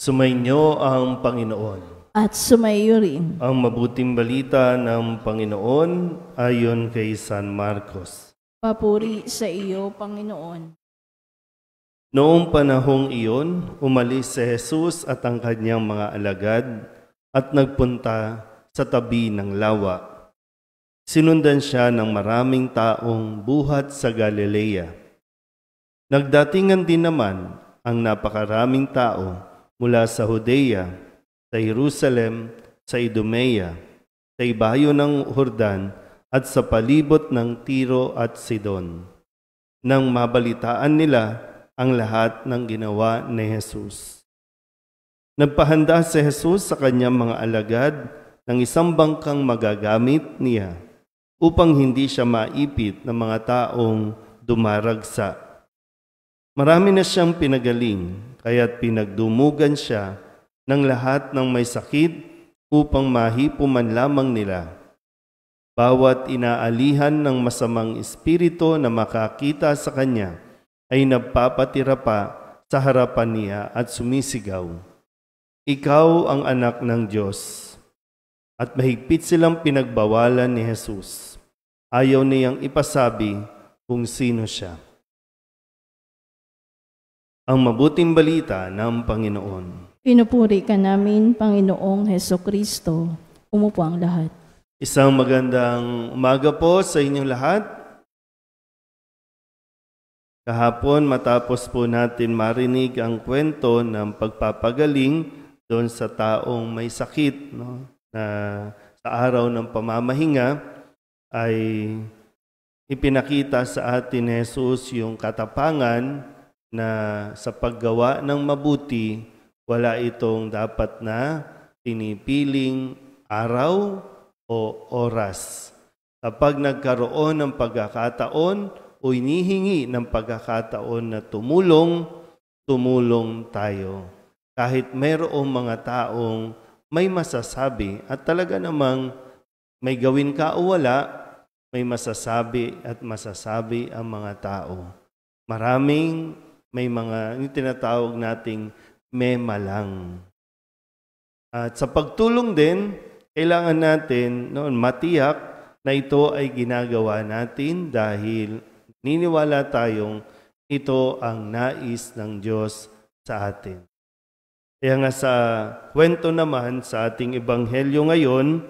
Sumainyo ang Panginoon. At sumayo rin. Ang mabuting balita ng Panginoon ayon kay San Marcos. Papuri sa iyo, Panginoon. Noong panahong iyon, umalis si Jesus at ang kanyang mga alagad at nagpunta sa tabi ng lawa. Sinundan siya ng maraming taong buhat sa Galilea. Nagdatingan din naman ang napakaraming tao mula sa Judea, sa Jerusalem, sa Idumea, sa ibayo ng Hordan at sa palibot ng Tiro at Sidon. Nang mabalitaan nila ang lahat ng ginawa ni Jesus. Nagpahanda si Jesus sa kanyang mga alagad ng isang bangkang magagamit niya upang hindi siya maipit ng mga taong dumaragsa. Marami na siyang pinagaling kaya't pinagdumugan siya ng lahat ng may sakit upang mahipo man lamang nila. Bawat inaalihan ng masamang espiritu na makakita sa kanya ay nagpapatira pa sa harapan niya at sumisigaw, Ikaw ang anak ng Diyos. At mahigpit silang pinagbawalan ni Jesus. Ayaw niyang ipasabi kung sino siya ang mabuting balita ng Panginoon. Pinupuri ka namin, Panginoong Heso Kristo. Umupo ang lahat. Isang magandang umaga po sa inyong lahat. Kahapon matapos po natin marinig ang kwento ng pagpapagaling doon sa taong may sakit no? na sa araw ng pamamahinga ay ipinakita sa atin ni Jesus yung katapangan na sa paggawa ng mabuti, wala itong dapat na pinipiling araw o oras. Kapag nagkaroon ng pagkakataon o inihingi ng pagkakataon na tumulong, tumulong tayo. Kahit mayroong mga taong may masasabi at talaga namang may gawin ka o wala, may masasabi at masasabi ang mga tao. Maraming may mga tinatawag nating mema lang. At sa pagtulong din, kailangan natin noon matiyak na ito ay ginagawa natin dahil niniwala tayong ito ang nais ng Diyos sa atin. Kaya nga sa kwento naman sa ating ebanghelyo ngayon,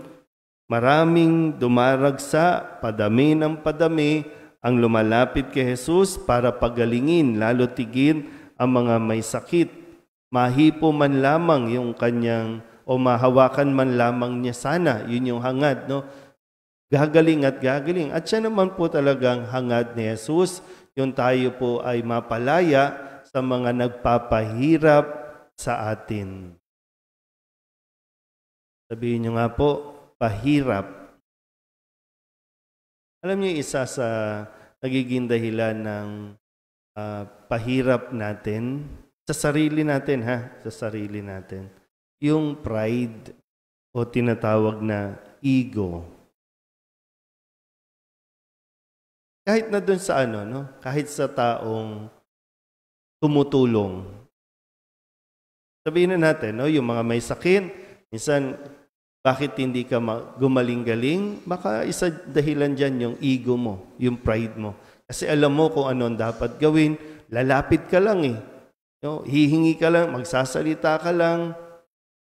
maraming dumaragsa, padami ng padami, ang lumalapit kay Jesus para pagalingin, lalo tigin ang mga may sakit. Mahipo man lamang yung kanyang o mahawakan man lamang niya sana. Yun yung hangad, no? Gagaling at gagaling. At siya naman po talagang hangad ni Jesus. Yung tayo po ay mapalaya sa mga nagpapahirap sa atin. Sabihin niyo nga po, pahirap alam niyo isa sa nagiging dahilan ng uh, pahirap natin sa sarili natin ha, sa sarili natin. Yung pride o tinatawag na ego. Kahit na doon sa ano, no? Kahit sa taong tumutulong. Sabihin na natin, no, yung mga may sakit, minsan bakit hindi ka gumaling-galing? Baka isa dahilan dyan yung ego mo, yung pride mo. Kasi alam mo kung ano dapat gawin, lalapit ka lang eh. No? Hihingi ka lang, magsasalita ka lang.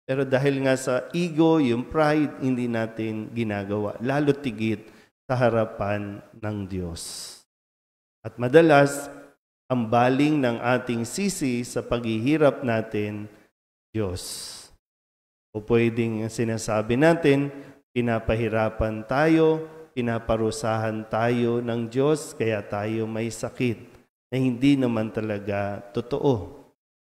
Pero dahil nga sa ego, yung pride, hindi natin ginagawa. Lalo tigit sa harapan ng Diyos. At madalas, ang baling ng ating sisi sa paghihirap natin, Diyos. O pwedeng sinasabi natin, pinapahirapan tayo, pinaparusahan tayo ng Diyos, kaya tayo may sakit na hindi naman talaga totoo.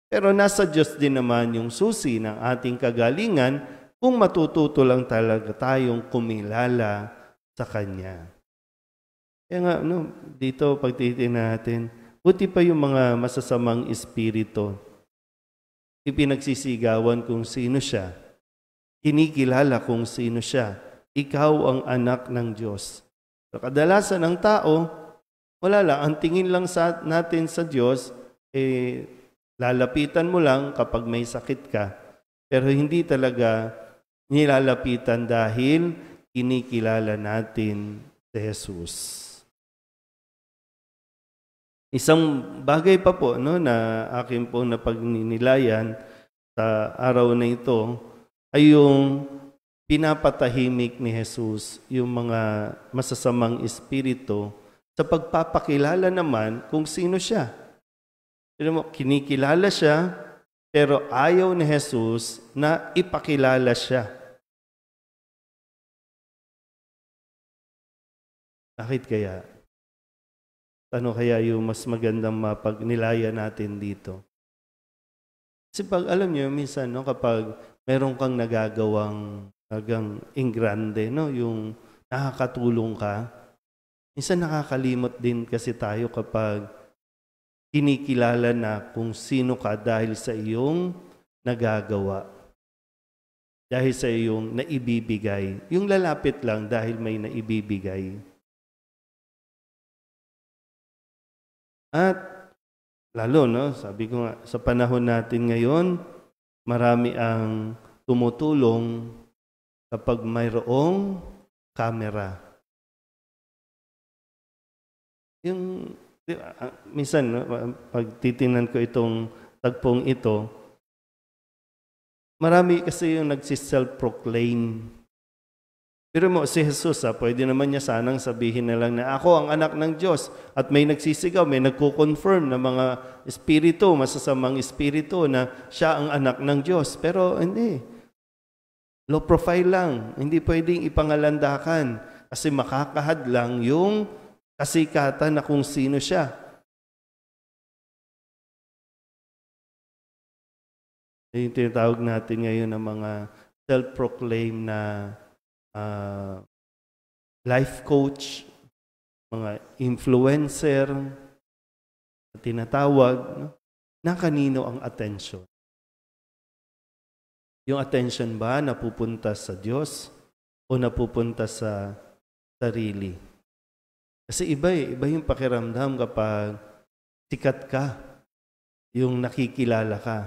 Pero nasa Diyos din naman yung susi ng ating kagalingan kung matututo lang talaga tayong kumilala sa Kanya. Kaya nga, no, dito pagtitingnan natin, buti pa yung mga masasamang espiritu. Ipinagsisigawan kung sino siya kinikilala kung sino siya. Ikaw ang anak ng Diyos. So, kadalasan ng tao, wala lang, ang tingin lang sa, natin sa Diyos, eh, lalapitan mo lang kapag may sakit ka. Pero hindi talaga nilalapitan dahil kinikilala natin si Jesus. Isang bagay pa po no, na akin po napagninilayan sa araw na ito ay yung pinapatahimik ni Jesus yung mga masasamang espiritu sa pagpapakilala naman kung sino siya. Mo, kinikilala siya, pero ayaw ni Jesus na ipakilala siya. Bakit kaya? Ano kaya yung mas magandang mapagnilaya natin dito? Kasi pag alam niyo, minsan no, kapag meron kang nagagawang hanggang ingrande, no, yung nakakatulong ka, minsan nakakalimot din kasi tayo kapag kinikilala na kung sino ka dahil sa iyong nagagawa. Dahil sa iyong naibibigay. Yung lalapit lang dahil may naibibigay. At lalo, no, sabi ko nga, sa panahon natin ngayon, marami ang tumutulong kapag mayroong camera. Yung, di ah, minsan, no, pag titingnan ko itong tagpong ito, marami kasi yung nagsiself-proclaim pero mo, si Jesus, ha, pwede naman niya sanang sabihin na lang na ako ang anak ng Diyos at may nagsisigaw, may nagko-confirm na mga espiritu, masasamang espiritu na siya ang anak ng Diyos. Pero hindi. Low profile lang. Hindi pwedeng ipangalandakan kasi makakahad lang yung kasikatan na kung sino siya. Yung tinatawag natin ngayon ng mga self-proclaim na uh, life coach, mga influencer, tinatawag, no? na kanino ang attention? Yung attention ba napupunta sa Diyos o napupunta sa sarili? Kasi iba eh, iba yung pakiramdam kapag sikat ka, yung nakikilala ka.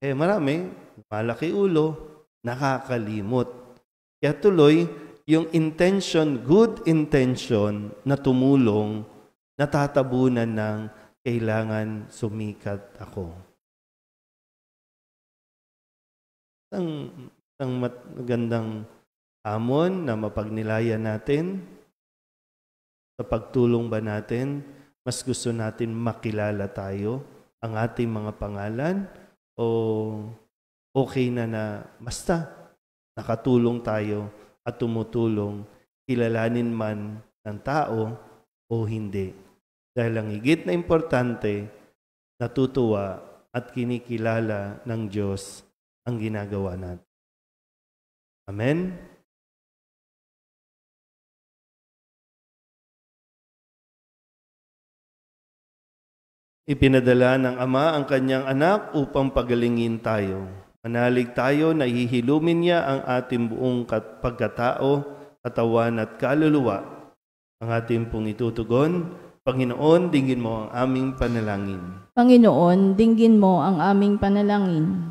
Eh marami, malaki ulo, nakakalimot. Kaya tuloy, yung intention, good intention na tumulong, natatabunan ng kailangan sumikat ako. Ang, ang magandang hamon na mapagnilaya natin sa pagtulong ba natin, mas gusto natin makilala tayo, ang ating mga pangalan, o okay na na basta nakatulong tayo at tumutulong, kilalanin man ng tao o hindi. Dahil ang higit na importante, natutuwa at kinikilala ng Diyos ang ginagawa natin. Amen? Ipinadala ng Ama ang kanyang anak upang pagalingin tayo. Manalig tayo na hihilumin niya ang ating buong pagkatao, katawan at kaluluwa. Ang ating pong itutugon, Panginoon, dinggin mo ang aming panalangin. Panginoon, dinggin mo ang aming panalangin.